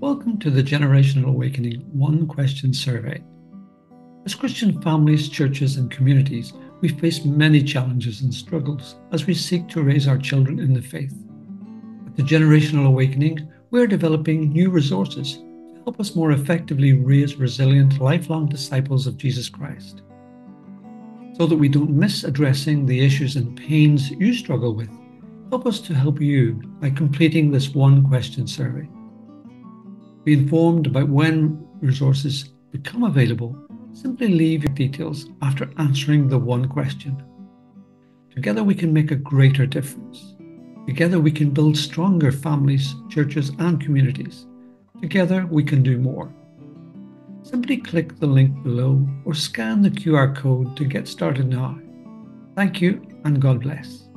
Welcome to the Generational Awakening One Question Survey. As Christian families, churches, and communities, we face many challenges and struggles as we seek to raise our children in the faith. At the Generational Awakening, we're developing new resources to help us more effectively raise resilient, lifelong disciples of Jesus Christ. So that we don't miss addressing the issues and pains you struggle with, help us to help you by completing this one question survey. Be informed about when resources become available. Simply leave your details after answering the one question. Together we can make a greater difference. Together we can build stronger families, churches, and communities. Together we can do more. Simply click the link below or scan the QR code to get started now. Thank you and God bless.